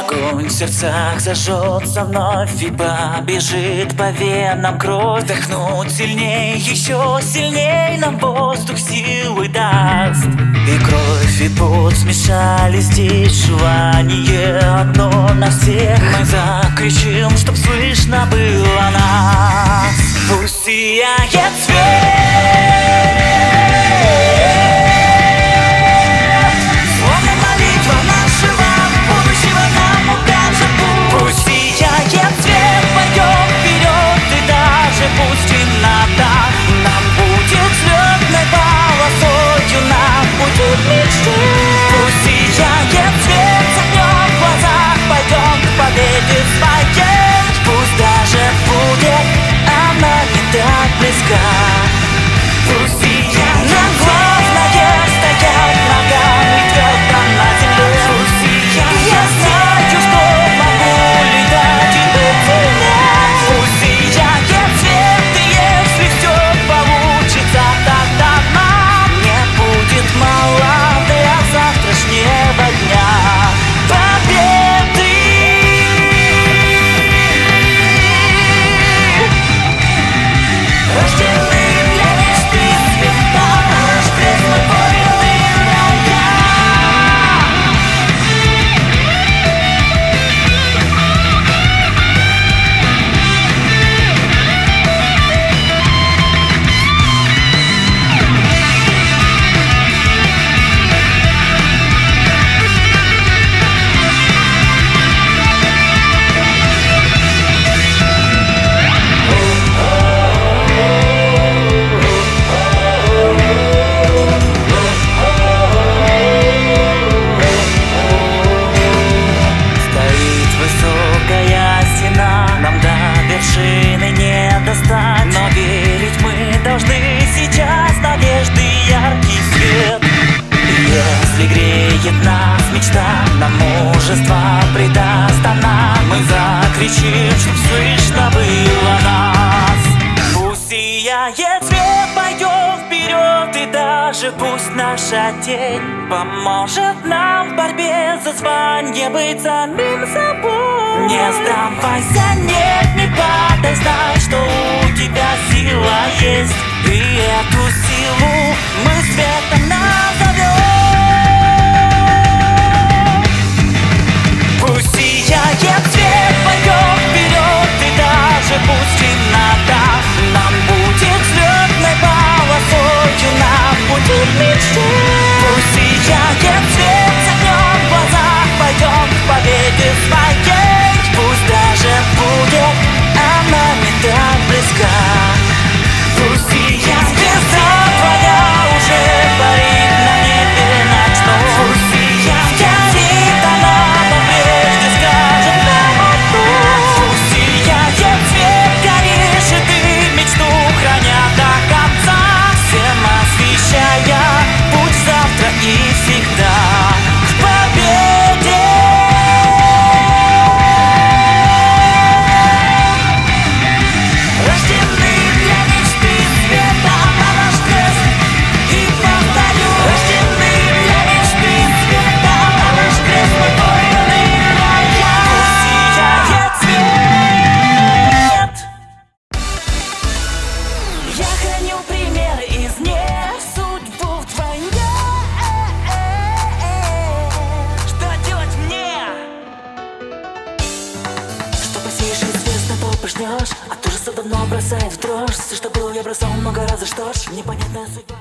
Огонь в сердцах зажжется вновь И побежит по венам кровь. Вдохнуть сильней, еще сильней Нам воздух силы даст. И кровь, и пот смешались здесь Желание одно на всех. Мы закричим, чтоб слышно было нас. Пусть сияет свет. мечта Нам мужество придаст она. Мы закричим, чтоб слышно было нас. Пусть сияет свет, пойдем вперед И даже пусть наша тень Поможет нам в борьбе за звание Быть самим собой. Не сдавайся, нет, не падай. Знай, что у тебя сила есть. И эту пошнешь От ужаса давно бросает в дрожь. Все, что было, я бросал много раз, и что ж. Непонятная судьба.